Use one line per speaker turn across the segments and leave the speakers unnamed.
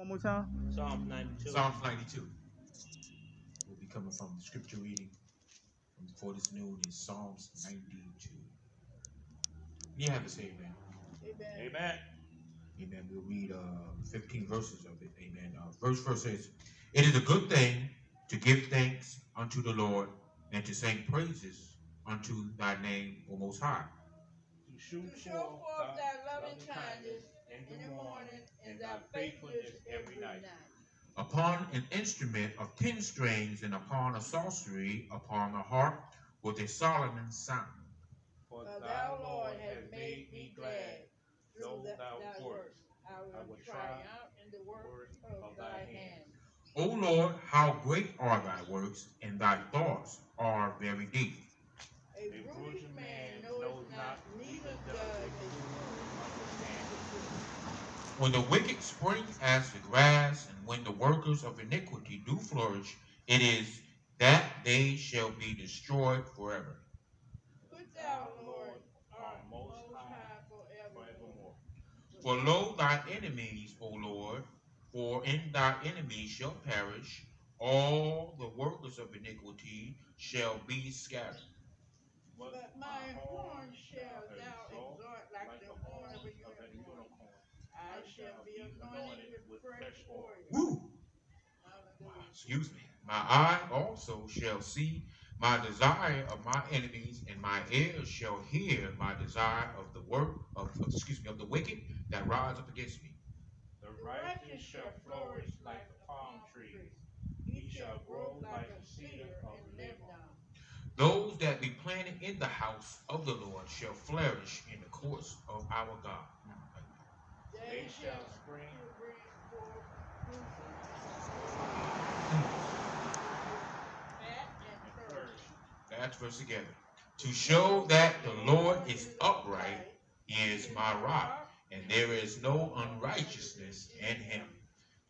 One more time.
Psalm 92.
Psalms 92. We'll be coming from the scripture reading from for this noon is Psalms 92. You have to say amen.
Amen.
Amen. We'll read uh, 15 verses of it. Amen. Uh, verse first says, It is a good thing to give thanks unto the Lord and to sing praises unto thy name, O Most High.
To show
forth thy loving kindness in the morning and thy faithfulness every night.
Upon an instrument of ten strings and upon a psaltery, upon a harp with a Solomon sound.
For
For thou, Lord, hast made me glad through
Though
thy
thou
thy works. I
I
will
will
triumph in the work of thy hand.
O Lord, how great are thy works, and thy thoughts are very deep.
A brutish man knows not, neither does a
When the wicked spring as the grass, and when the workers of iniquity do flourish, it is that they shall be destroyed forever.
Good thou, Lord, art most high
forevermore.
For lo, thy enemies, O Lord, for in thy enemies shall perish, all the workers of iniquity shall be scattered.
But my horn shall thou exalt like the horn of a unicorn. I shall be anointed with fresh oil.
Woo!
Hallelujah.
Excuse me. My eye also shall see my desire of my enemies, and my ears shall hear my desire of the work of excuse me of the wicked that rise up against me.
The righteous shall flourish like the palm tree. He shall grow like a cedar of Lebanon.
Those that be planted in the house of the Lord shall flourish in the courts of our God.
They shall spring.
That's verse together. To show that the Lord is upright, he is my rock, and there is no unrighteousness in him.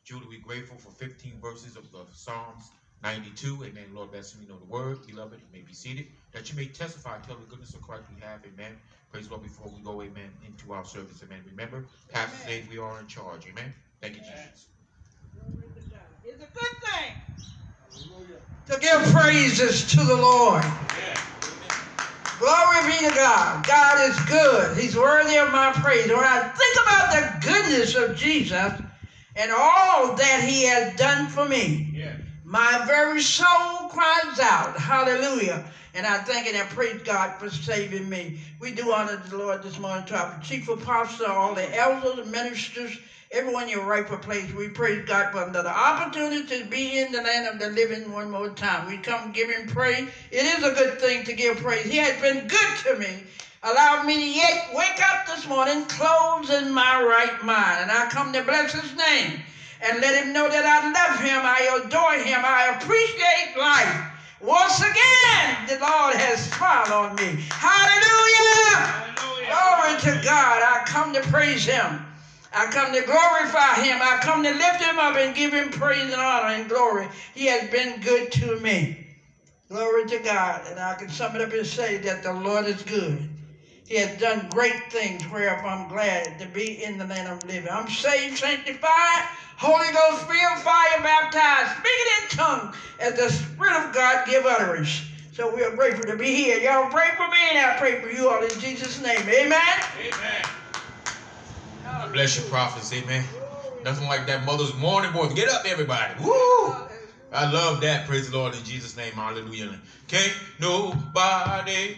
Judah, we're grateful for 15 verses of the Psalms 92. and Amen. Lord, bless me know the word. Beloved, you may be seated. That you may testify, tell the goodness of Christ we have. Amen. Praise the Lord before we go, amen, into our service. Amen. Remember, Pastor said we are in charge. Amen. Thank you, Jesus.
To It's a good thing
to give praises to the Lord.
Yeah.
Glory be to God. God is good. He's worthy of my praise. When I think about the goodness of Jesus and all that he has done for me,
Yeah.
My very soul cries out, hallelujah. And I thank and I praise God for saving me. We do honor the Lord this morning to our chief apostle, all the elders, ministers, everyone in your rightful place. We praise God for another opportunity to be in the land of the living one more time. We come him praise. It is a good thing to give praise. He has been good to me. Allowed me to yet wake up this morning, clothes in my right mind. And I come to bless his name and let him know that I love him, I adore him, I appreciate life. Once again, the Lord has smiled on me. Hallelujah! Glory to God. I come to praise him. I come to glorify him. I come to lift him up and give him praise and honor and glory. He has been good to me. Glory to God. And I can sum it up and say that the Lord is good. He has done great things whereof I'm glad to be in the land of living. I'm saved, sanctified, Holy Ghost filled, fire baptized, speaking in tongues as the Spirit of God give utterance. So we are grateful to be here. Y'all pray for me and I pray for you all in Jesus' name. Amen.
Amen.
God bless you, prophets. Amen. Nothing like that mother's morning voice. Get up, everybody. Woo! I love that. Praise the Lord in Jesus' name. Hallelujah. Can't nobody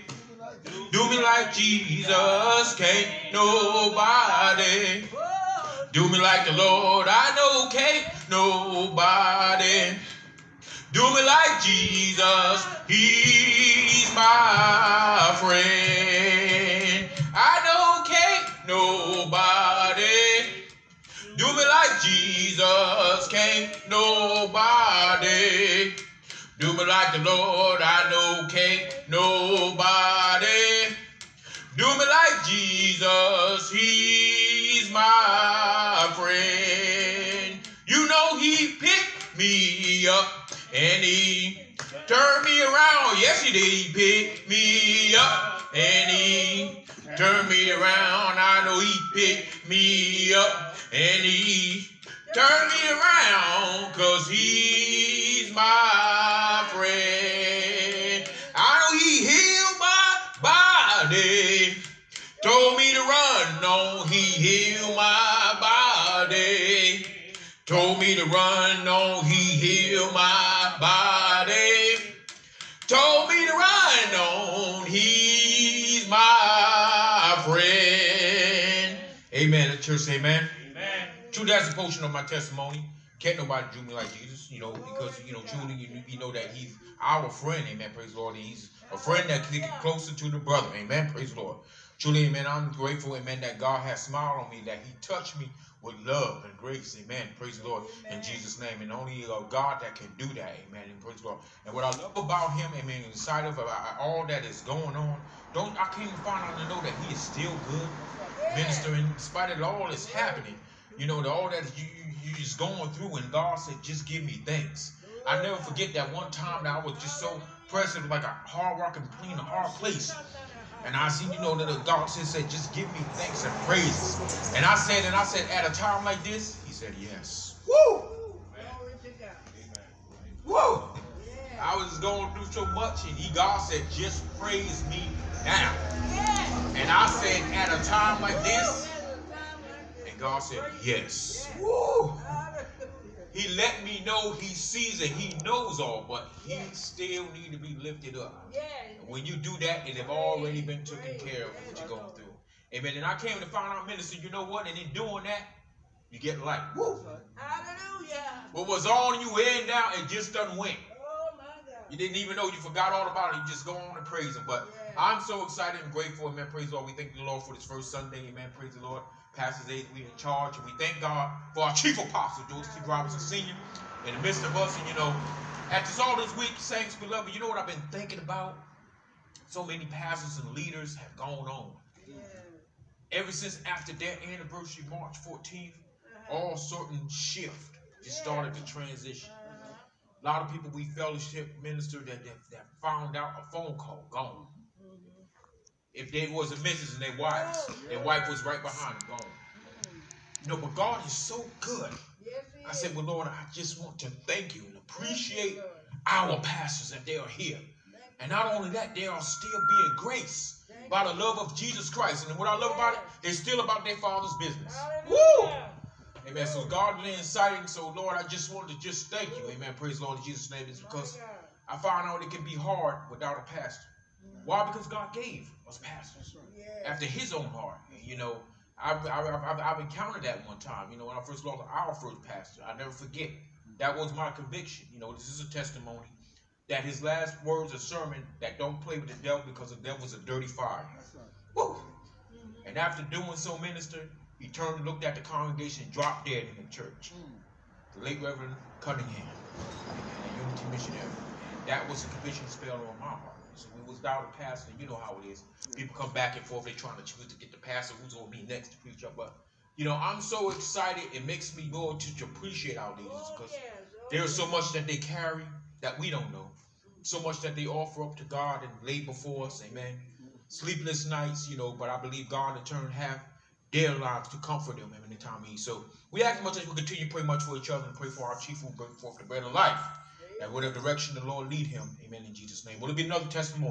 do me like Jesus. Can't nobody do me like the Lord. I know can't nobody do me like Jesus. He's my friend. I know can't nobody do me like Jesus. Can't nobody do me like the Lord. I know He's my friend. You know he picked me up and he turned me around. Yes, he did. He picked me up and he turned me around. I know he picked me up and he turned me around, cause he's run, no, he healed my body. Told me to run, no, he's my friend. Amen. The church, say amen.
Amen.
True, that's a portion of my testimony. Can't nobody do me like Jesus, you know, because, you know, truly, you, you know that he's our friend, amen, praise the Lord. He's a friend that can get closer to the brother, amen, praise the Lord. Truly, amen, I'm grateful, amen, that God has smiled on me, that he touched me with love and grace, amen, praise the Lord, in Jesus' name. And only uh, God that can do that, amen, and praise the Lord. And what I love about him, amen, in spite of all that is going on, don't I can't even find out to know that he is still good, minister, in spite of all that's happening. You know, all that you, you you just going through, and God said, just give me thanks. I never forget that one time that I was just so like a hard rock and clean, a hard place. And I seen, you know, that God said, said, just give me thanks and praises. And I said, and I said, at a time like this, he said, yes. Woo! Woo! I was going through so much, and he, God said, just praise me now. And I said, at a time like this, and God said, yes. Woo! He let me know he sees it. he knows all, but he still need to be lifted up.
Yeah.
When you do that, it have already been taken care of what you're going through. Amen. And I came to find out, minister, you know what? And in doing that, you get light. Woo!
Hallelujah.
What was on you head down, it just doesn't went.
Oh my God.
You didn't even know you forgot all about it. You just go on and praise him. But
Yeah.
I'm so excited and grateful. Amen. Praise the Lord. We thank the Lord for this first Sunday. Amen. Praise the Lord. Pastor A's we in charge. And we thank God for our chief apostle, George T. Robinson Sr. in the midst of us. And you know, after all this week, saints beloved, you know what I've been thinking about? So many pastors and leaders have gone on.
Yeah.
Ever since after their anniversary, March 14th,
Uh-huh.
all certain shift just started to transition.
Uh-huh.
A lot of people we fellowship minister that, that, that found out a phone call gone. If there was a missus and their wives, their wife was right behind them gone. You know, but God is so good.
Yes,
I said, well, Lord, I just want to thank you and appreciate
you,
our pastors that they are here. And not only that, they are still being graced by the love of Jesus Christ. And what I love about it, they're still about their father's business. Woo! Amen. So God been inciting. So Lord, I just wanted to just thank you. Amen. Praise the Lord in Jesus' name. It's because I find out it can be hard without a pastor. Why? Because God gave us pastors
Yeah.
after His own heart. You know, I've, I've, I've, I've encountered that one time. You know, when I first lost our first pastor, I never forget. That was my conviction. You know, this is a testimony that his last words of sermon that don't play with the devil because the devil's a dirty fire. Woo!
Mhm.
And after doing so, minister, he turned and looked at the congregation, and dropped dead in the church. The late Reverend Cunningham, a Unity missionary. That was a conviction spell on my heart. So we was down the pastor, you know how it is. People come back and forth, they trying to choose to get the pastor who's gonna be next to preach up. But you know, I'm so excited, it makes me more to, appreciate our leaders because.
Oh,
there's so much that they carry that we don't know. So much that they offer up to God and lay before us. Amen. Sleepless nights, you know, but I believe God in turn have their lives to comfort them every time he. So we ask much as we continue to pray much for each other and pray for our chief who bring forth the bread of life. That whatever direction the Lord lead him. Amen. In Jesus' name. Will it be another testimony?